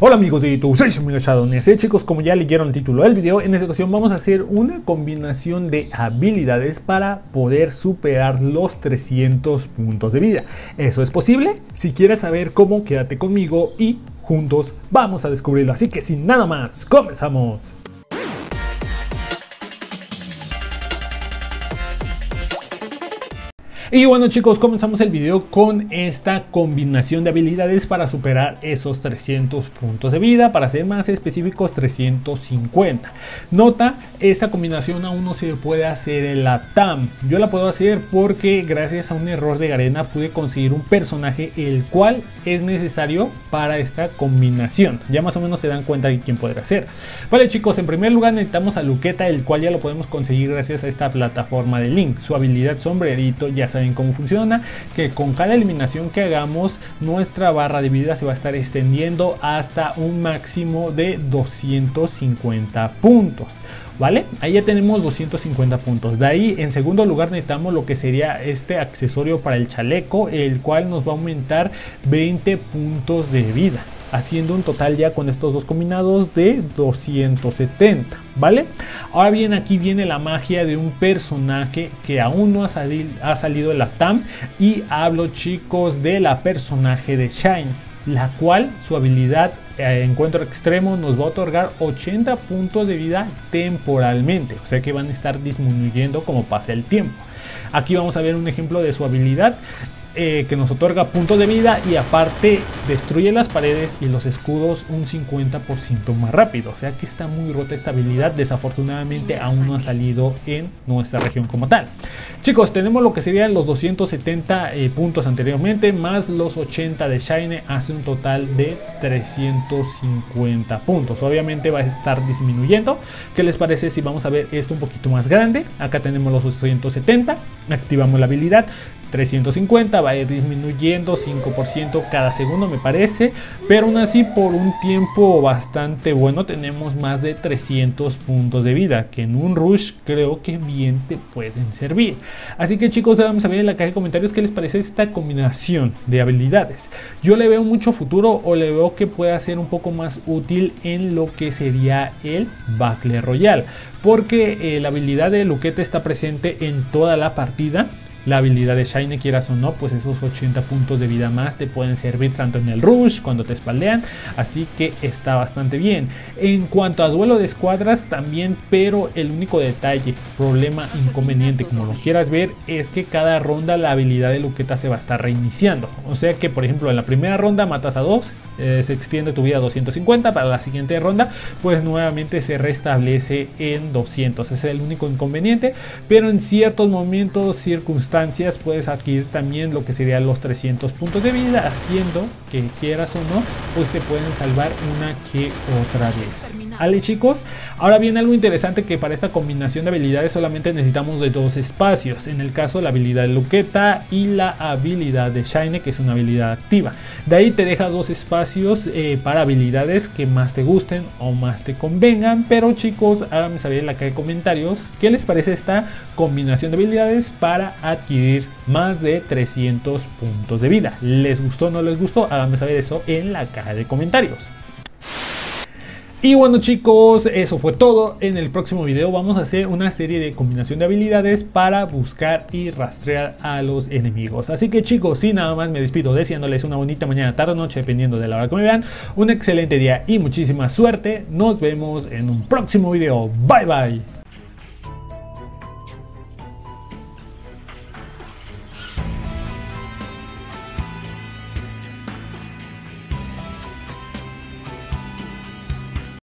Hola amigos de YouTube, soy amigo Shadow chicos, como ya leyeron el título del video, en esta ocasión vamos a hacer una combinación de habilidades para poder superar los 300 puntos de vida. ¿Eso es posible? Si quieres saber cómo, quédate conmigo y juntos vamos a descubrirlo. Así que sin nada más, comenzamos. Y bueno chicos, comenzamos el video con esta combinación de habilidades para superar esos 300 puntos de vida, para ser más específicos 350. Nota, esta combinación aún no se puede hacer en la TAM. Yo la puedo hacer porque gracias a un error de Garena pude conseguir un personaje el cual es necesario para esta combinación. Ya más o menos se dan cuenta de quién podrá ser. Vale chicos, en primer lugar necesitamos a Luqueta, el cual ya lo podemos conseguir gracias a esta plataforma de Link. Su habilidad sombrerito ya saben cómo funciona, que con cada eliminación que hagamos nuestra barra de vida se va a estar extendiendo hasta un máximo de 250 puntos. ¿Vale? Ahí ya tenemos 250 puntos. De ahí, en segundo lugar, necesitamos lo que sería este accesorio para el chaleco, el cual nos va a aumentar 20 puntos de vida haciendo un total ya con estos dos combinados de 270, ¿vale? Ahora bien, aquí viene la magia de un personaje que aún no ha, ha salido de la TAM y hablo chicos de la personaje de Shine la cual su habilidad eh, encuentro extremo nos va a otorgar 80 puntos de vida temporalmente, o sea que van a estar disminuyendo como pase el tiempo. Aquí vamos a ver un ejemplo de su habilidad eh, que nos otorga puntos de vida y aparte destruye las paredes y los escudos un 50% más rápido. O sea que está muy rota esta habilidad. Desafortunadamente aún no ha salido en nuestra región como tal. Chicos, tenemos lo que serían los 270 eh, puntos anteriormente más los 80 de Shine. Hace un total de 350 puntos. Obviamente va a estar disminuyendo. ¿Qué les parece si vamos a ver esto un poquito más grande? Acá tenemos los 270. Activamos la habilidad. 350 va a ir disminuyendo 5% cada segundo me parece pero aún así por un tiempo bastante bueno tenemos más de 300 puntos de vida que en un rush creo que bien te pueden servir. Así que chicos déjame saber en la caja de comentarios qué les parece esta combinación de habilidades. Yo le veo mucho futuro o le veo que pueda ser un poco más útil en lo que sería el Battle Royale porque eh, la habilidad de Luquete está presente en toda la partida la habilidad de Shine, quieras o no, pues esos 80 puntos de vida más te pueden servir tanto en el rush, cuando te espaldean, así que está bastante bien. En cuanto a duelo de escuadras también, pero el único detalle, problema, inconveniente, como lo quieras ver, es que cada ronda la habilidad de Luqueta se va a estar reiniciando. O sea que, por ejemplo, en la primera ronda matas a dos, eh, se extiende tu vida a 250, para la siguiente ronda, pues nuevamente se restablece en 200. Ese es el único inconveniente, pero en ciertos momentos, circunstancias, puedes adquirir también lo que serían los 300 puntos de vida, haciendo que quieras o no, pues te pueden salvar una que otra vez. ¿Vale chicos? Ahora viene algo interesante que para esta combinación de habilidades solamente necesitamos de dos espacios. En el caso la habilidad de Luqueta y la habilidad de Shine, que es una habilidad activa. De ahí te deja dos eh, para habilidades que más te gusten o más te convengan. Pero chicos, háganme saber en la caja de comentarios qué les parece esta combinación de habilidades para adquirir más de 300 puntos de vida. ¿Les gustó o no les gustó? Háganme saber eso en la caja de comentarios. Y bueno chicos, eso fue todo. En el próximo video vamos a hacer una serie de combinación de habilidades para buscar y rastrear a los enemigos. Así que chicos, sin nada más me despido deseándoles una bonita mañana, tarde o noche, dependiendo de la hora que me vean. Un excelente día y muchísima suerte. Nos vemos en un próximo video. Bye bye.